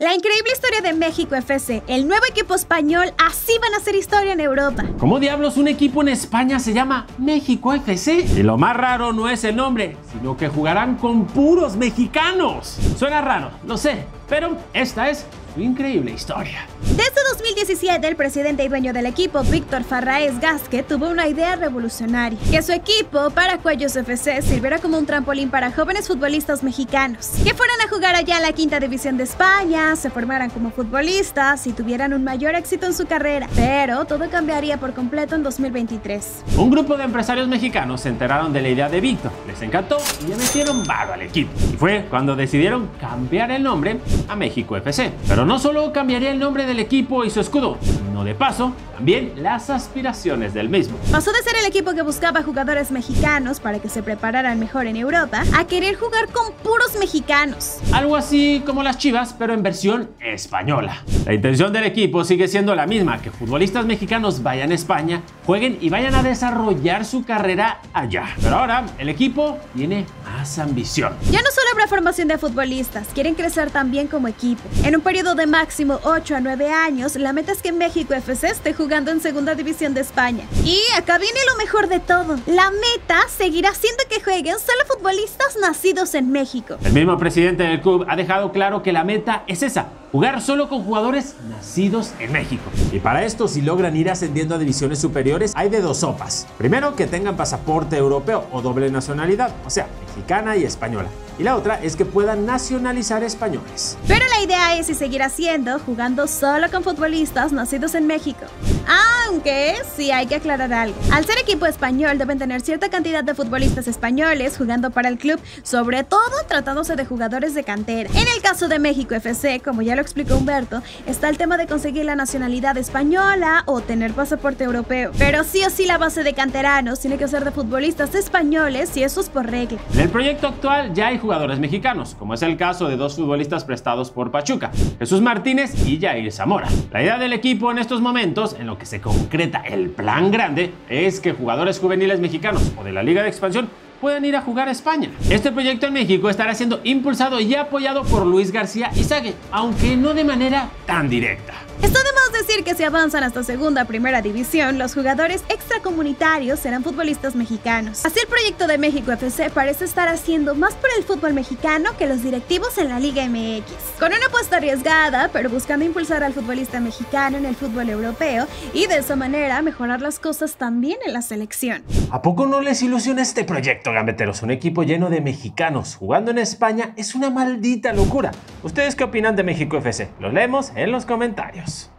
La increíble historia de México FC, el nuevo equipo español, así van a hacer historia en Europa. ¿Cómo diablos un equipo en España se llama México FC? Y lo más raro no es el nombre, sino que jugarán con puros mexicanos. Suena raro, lo sé, pero esta es increíble historia. Desde 2017, el presidente y dueño del equipo, Víctor Farraez Gasque, tuvo una idea revolucionaria, que su equipo, Paracuellos FC, sirviera como un trampolín para jóvenes futbolistas mexicanos, que fueran a jugar allá en la quinta división de España, se formaran como futbolistas y tuvieran un mayor éxito en su carrera. Pero todo cambiaría por completo en 2023. Un grupo de empresarios mexicanos se enteraron de la idea de Víctor, les encantó y le metieron varo al equipo. Y fue cuando decidieron cambiar el nombre a México FC. Pero no solo cambiaría el nombre del equipo y su escudo, sino de paso también las aspiraciones del mismo. Pasó de ser el equipo que buscaba jugadores mexicanos para que se prepararan mejor en Europa a querer jugar con puros mexicanos. Algo así como las Chivas, pero en versión española. La intención del equipo sigue siendo la misma, que futbolistas mexicanos vayan a España, jueguen y vayan a desarrollar su carrera allá. Pero ahora el equipo tiene más ambición. Ya no solo habrá formación de futbolistas, quieren crecer también como equipo. En un periodo de máximo 8 a 9 años, la meta es que México FC esté jugando en Segunda División de España. Y acá viene lo mejor de todo. La meta seguirá siendo que jueguen solo futbolistas nacidos en México. El mismo presidente del club ha dejado claro que la meta es esa, jugar solo con jugadores nacidos en México. Y para esto, si logran ir ascendiendo a divisiones superiores, hay de dos sopas. Primero, que tengan pasaporte europeo o doble nacionalidad, o sea, mexicana y española. Y la otra es que puedan nacionalizar españoles. Pero la idea es y seguir haciendo, jugando solo con futbolistas nacidos en México. Aunque sí hay que aclarar algo. Al ser equipo español deben tener cierta cantidad de futbolistas españoles jugando para el club, sobre todo tratándose de jugadores de cantera. En el caso de México FC, como ya lo explicó Humberto, está el tema de conseguir la nacionalidad española o tener pasaporte europeo. Pero sí o sí la base de canteranos tiene que ser de futbolistas españoles y eso es por regla. En el proyecto actual ya hay jugadores mexicanos, como es el caso de dos futbolistas prestados por Pachuca, Jesús Martínez y Jair Zamora. La idea del equipo en estos momentos, en lo que se el plan grande, es que jugadores juveniles mexicanos o de la Liga de Expansión pueden ir a jugar a España. Este proyecto en México estará siendo impulsado y apoyado por Luis García Izague, aunque no de manera tan directa. Está de decir que si avanzan hasta segunda primera división, los jugadores extracomunitarios serán futbolistas mexicanos. Así el proyecto de México FC parece estar haciendo más por el fútbol mexicano que los directivos en la Liga MX. Con una apuesta arriesgada, pero buscando impulsar al futbolista mexicano en el fútbol europeo y de esa manera mejorar las cosas también en la selección. ¿A poco no les ilusiona este proyecto, gambeteros? Un equipo lleno de mexicanos jugando en España es una maldita locura. ¿Ustedes qué opinan de México FC? Lo leemos en los comentarios.